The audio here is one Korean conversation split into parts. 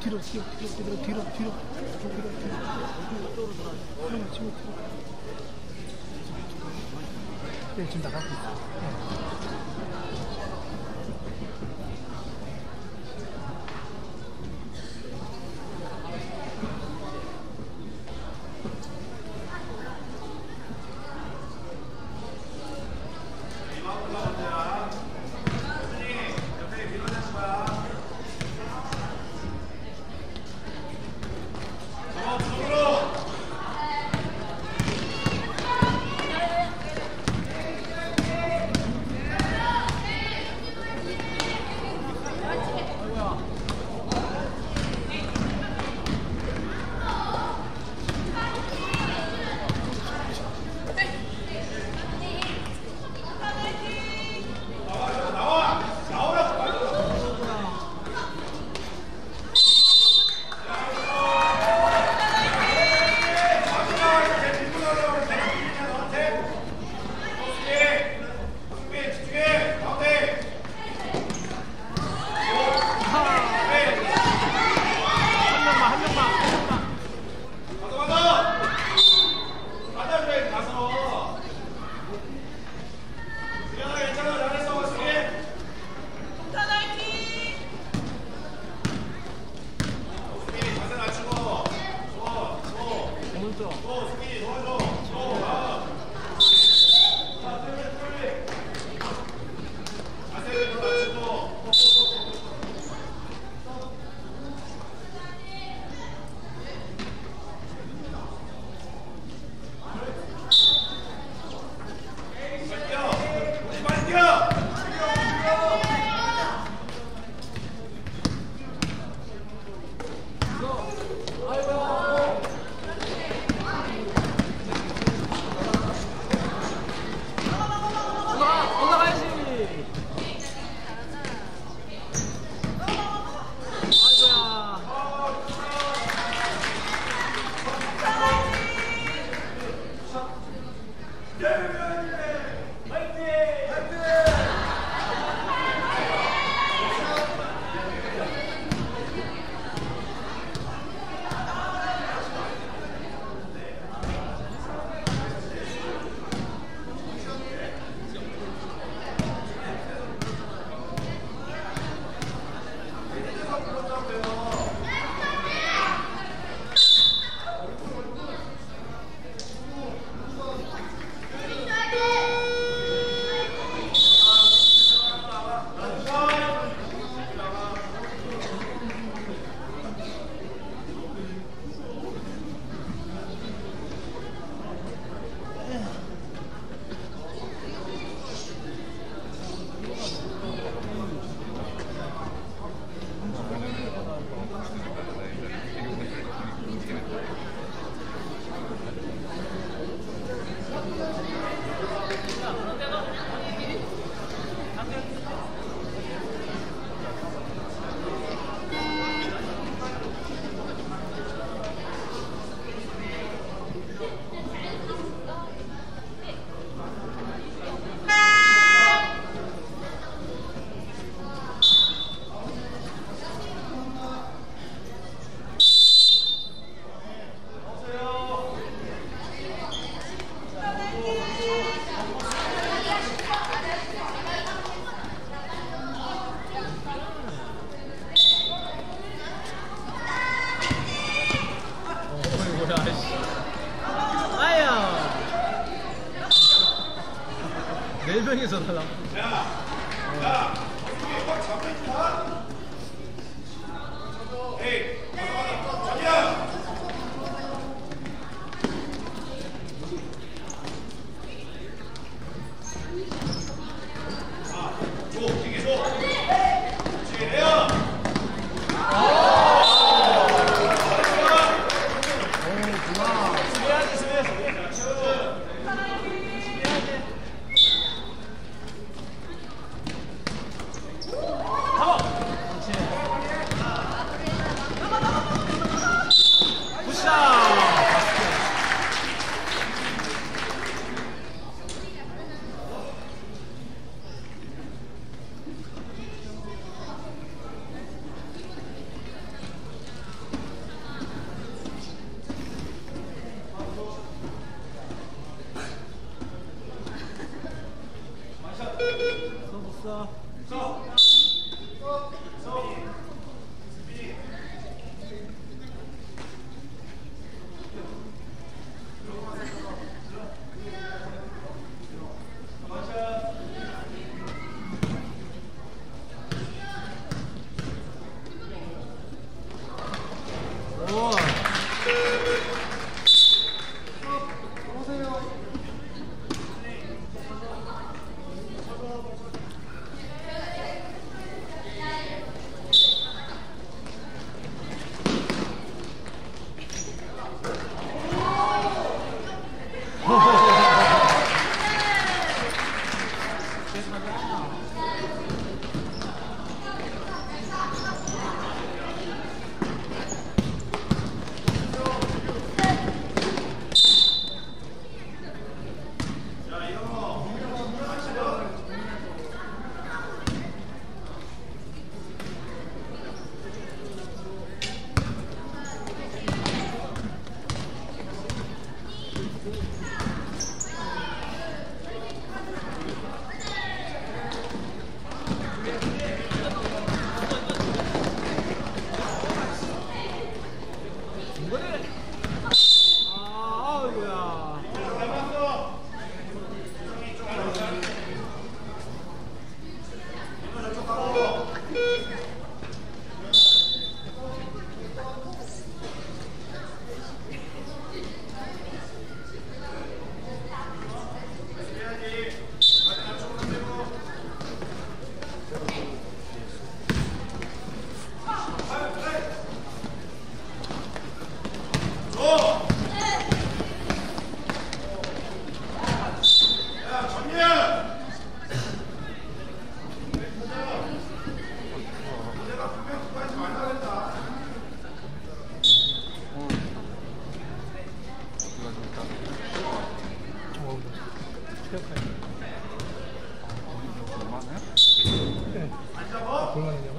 뒤로 뒤로 뒤로 뒤로 뒤로 뒤로 뒤로 뒤로 뒤로 하나만 치고 뒤로 네 지금 나가고 있어 네. ¿Cómo?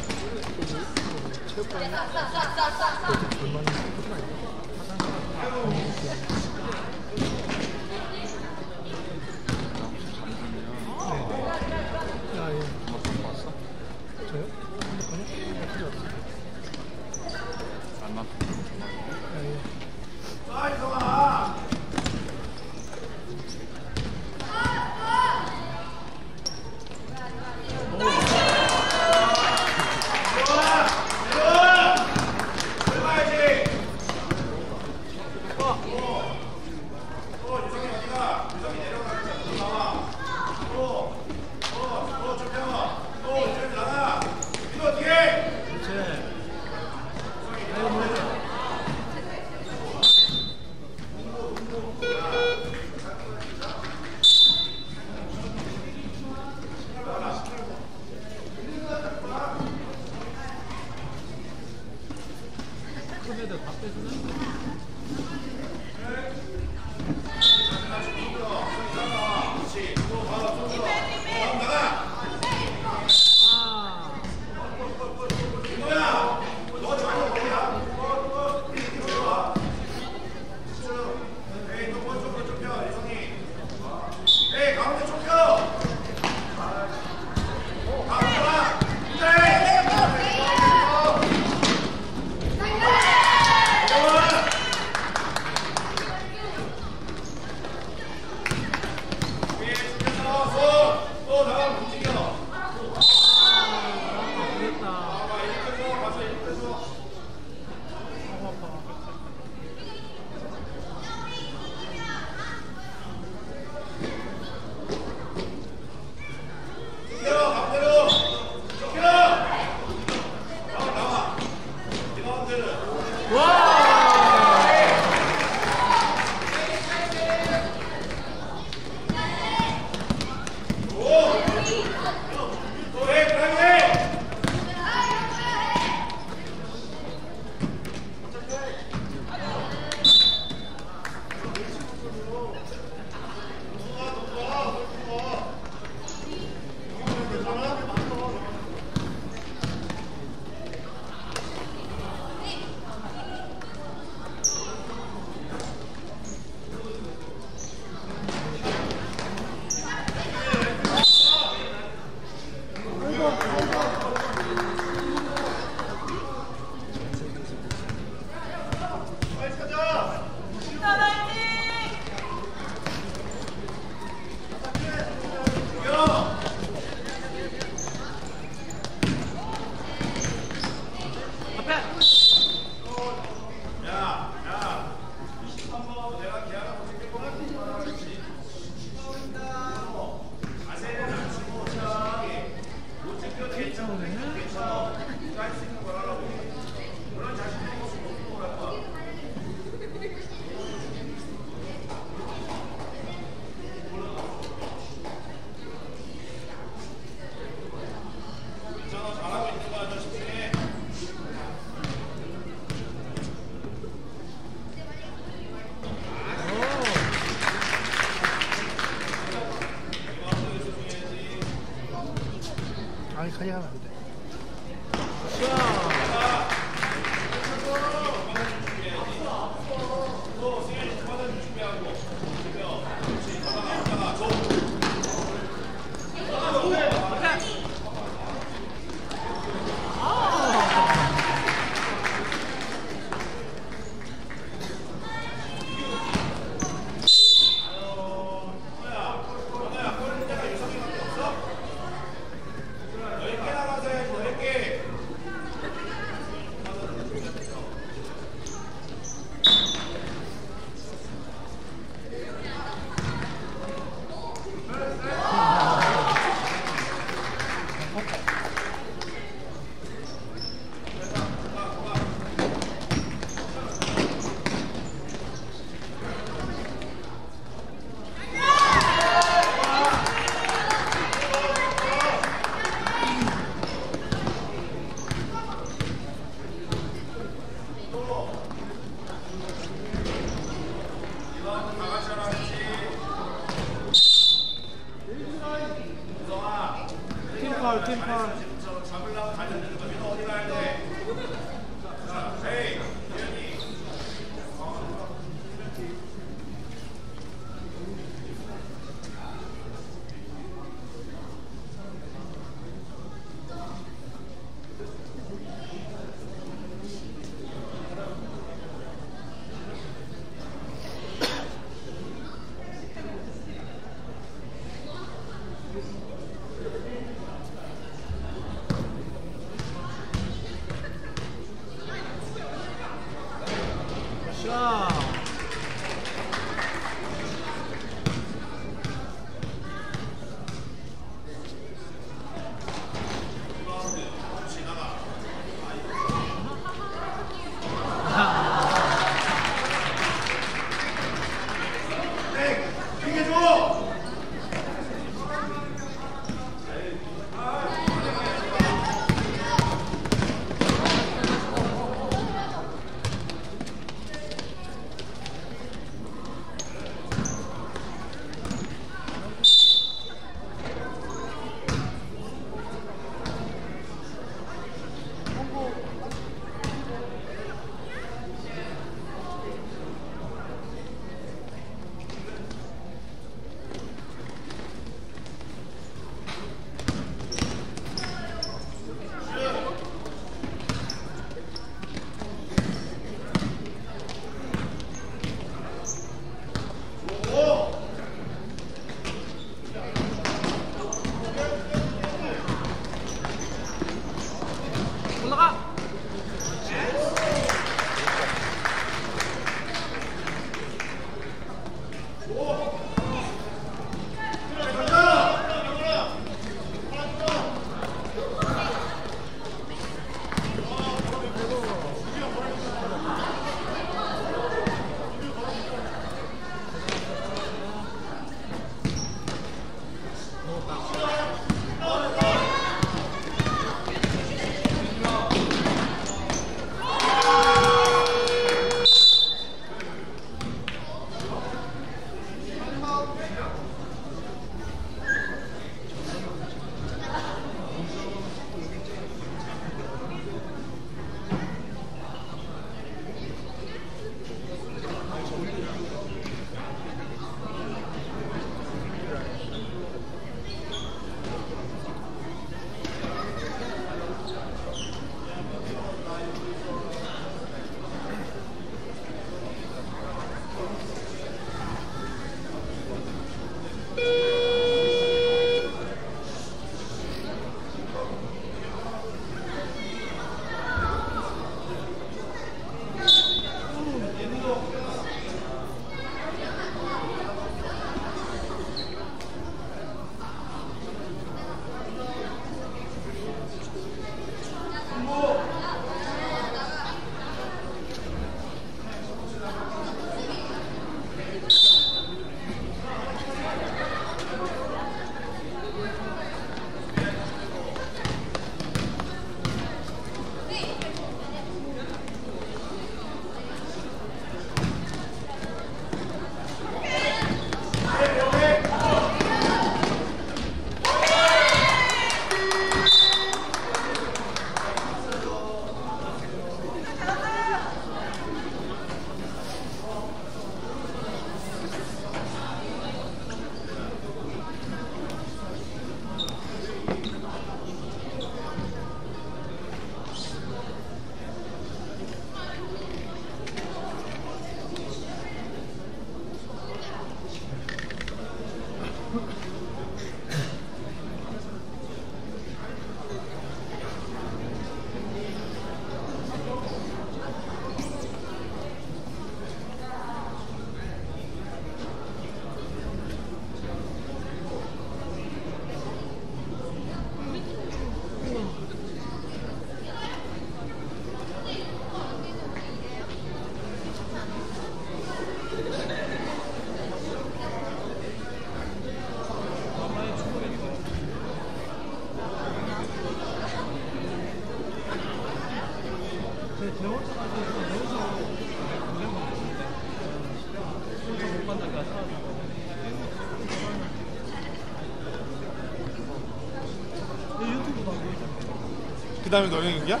그다음에 너네 얘기야?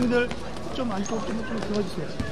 학생들 좀 안쪽으로 좀 들어가주세요.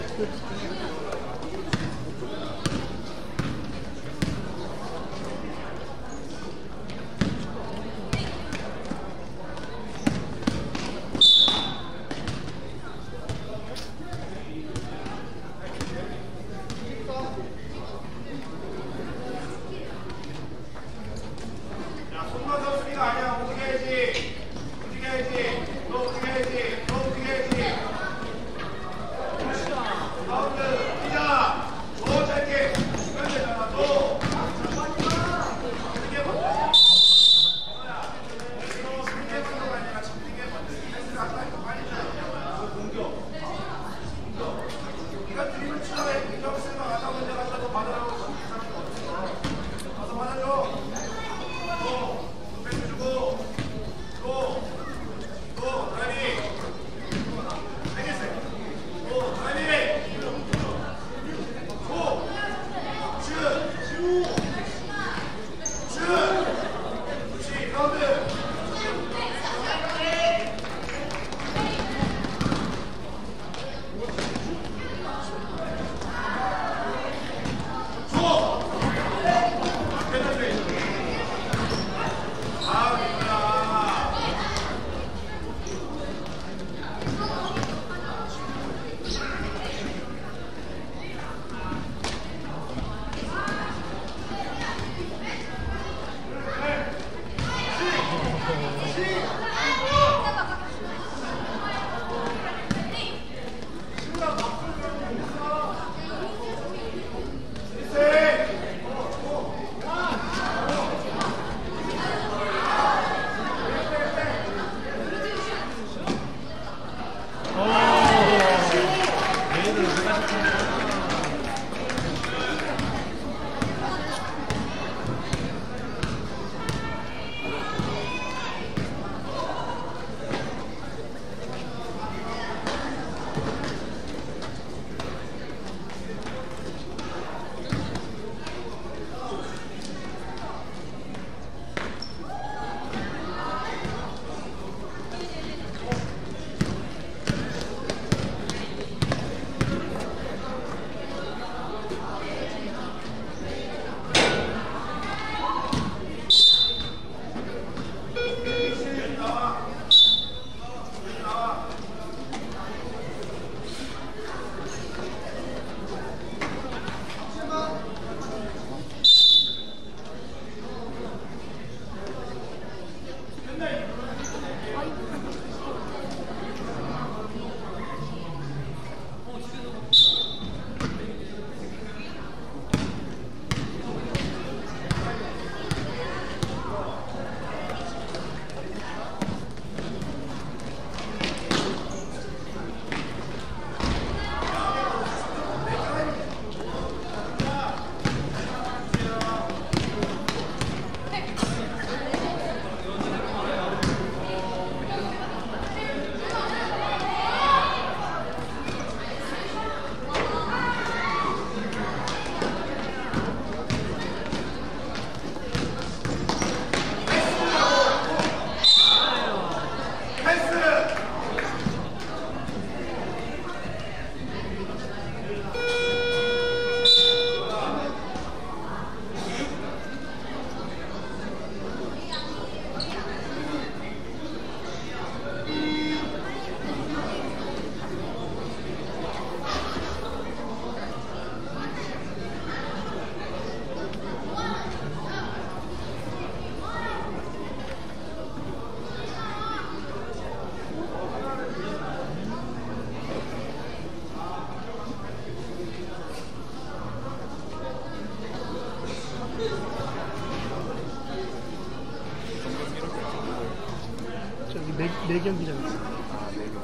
내, 내경기장 있어요. 아, 네 찍어.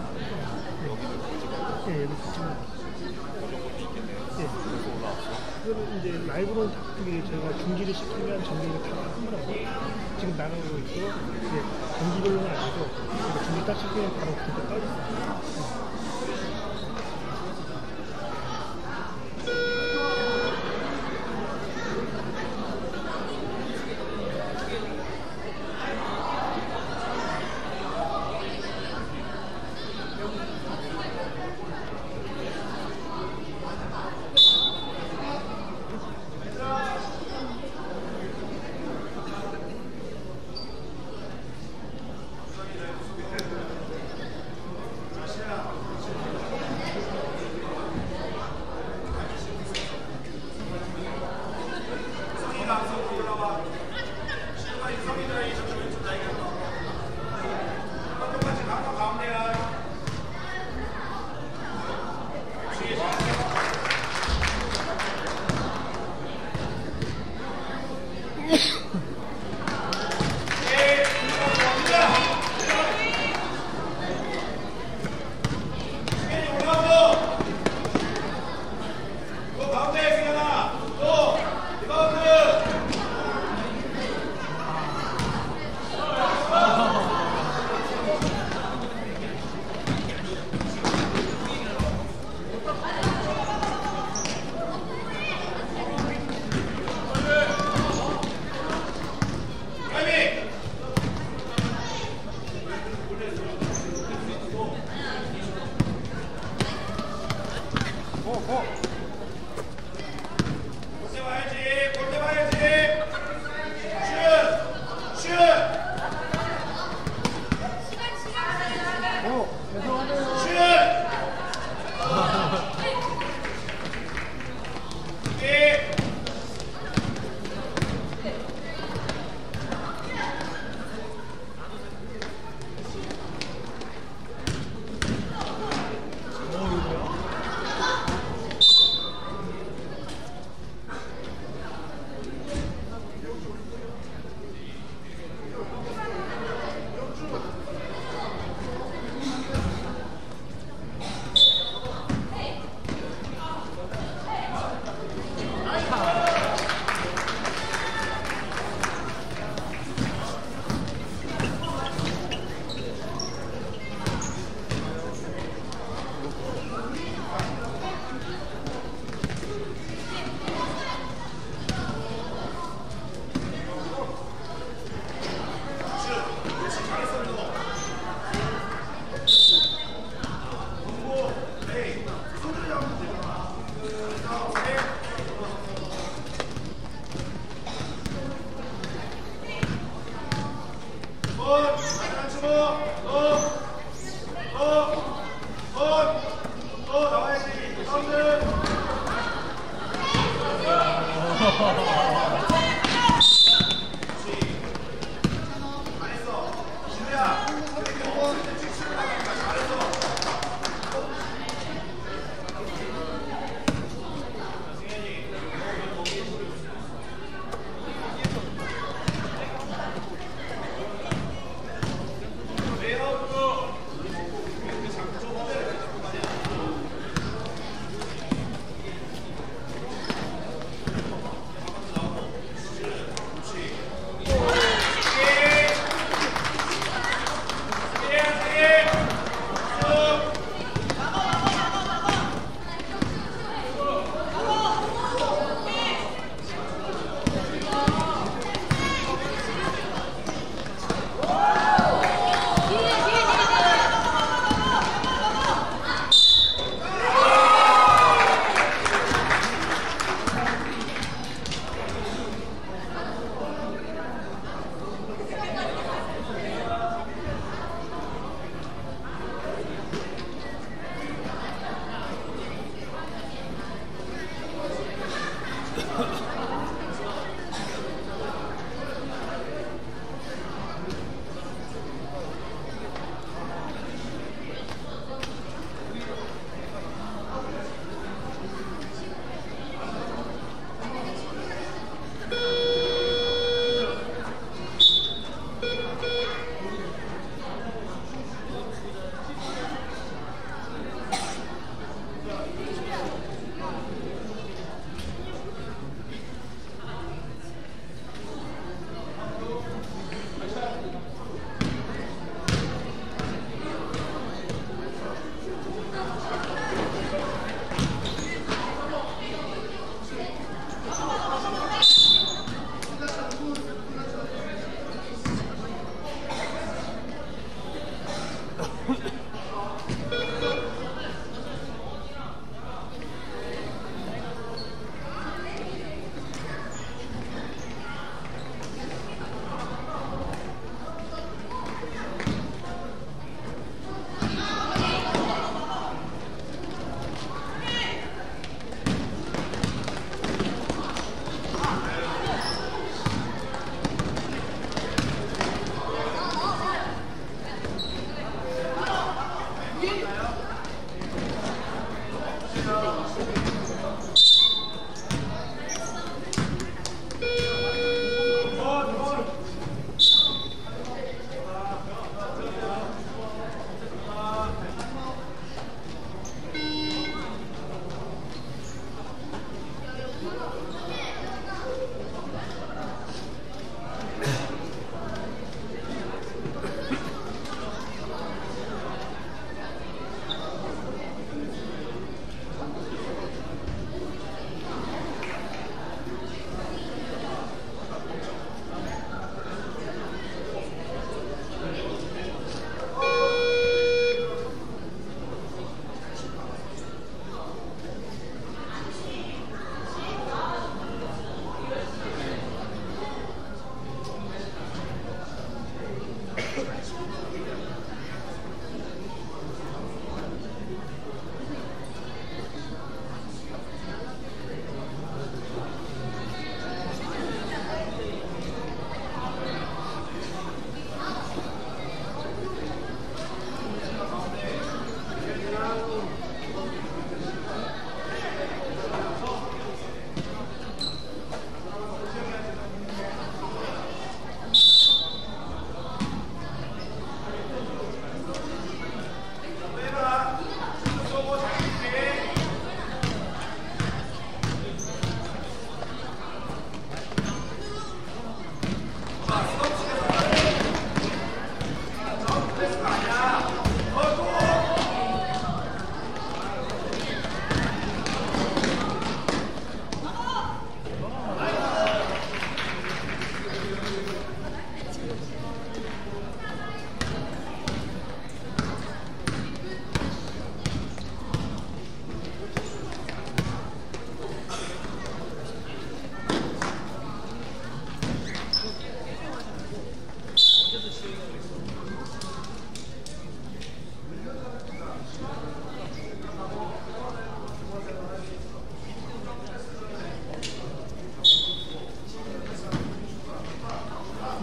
예, 여기. 그래서 올라왔어. 그거는 이제 라이브로는 다 그게 저희가 중지를 시키면 전기를 다 합니다. 지금 나가고 있고, 이제 경기별로는 아니고, 중지 딱 시키면 바로 그때 떠 있어요. Thank you.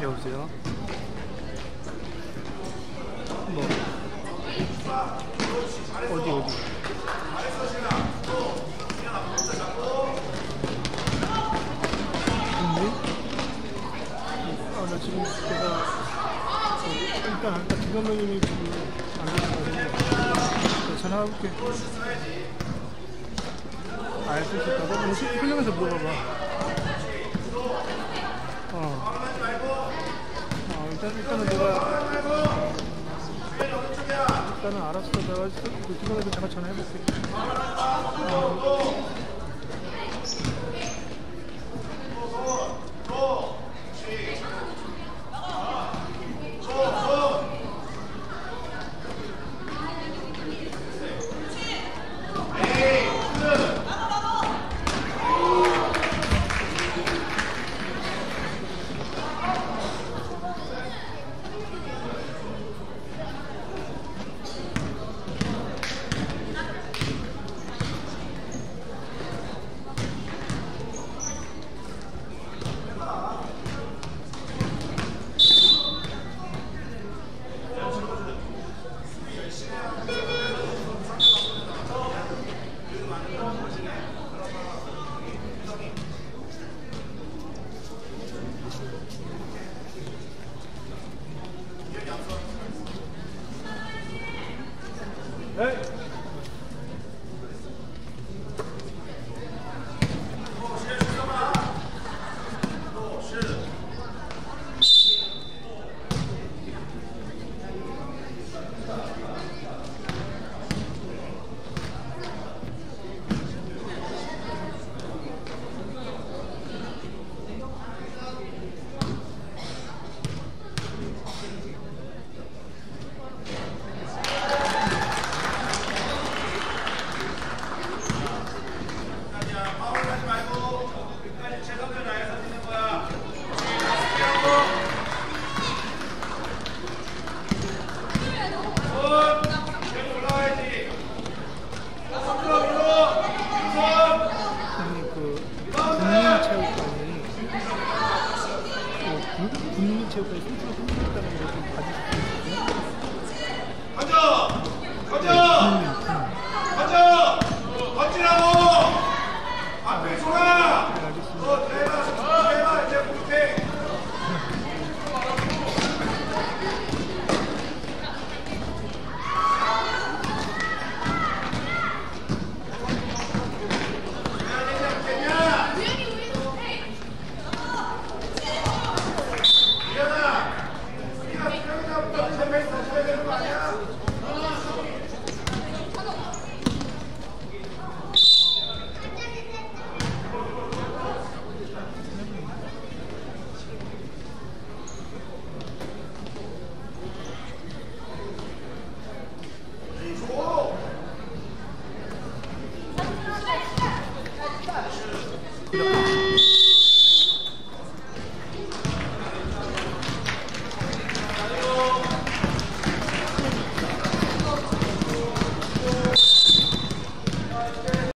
여보세요? 뭐 어디 어디 아나 지금 제가 일단 아까 김감독님이 지금 안 계시거든요 전화해볼게 알수 있다고? 뭐, 혹시 훈련에서 물어봐봐 일단, 일단은 내가. 일단은 알았어. 내가 그 김감독님 잠깐 전화해볼게. 어. Thank you.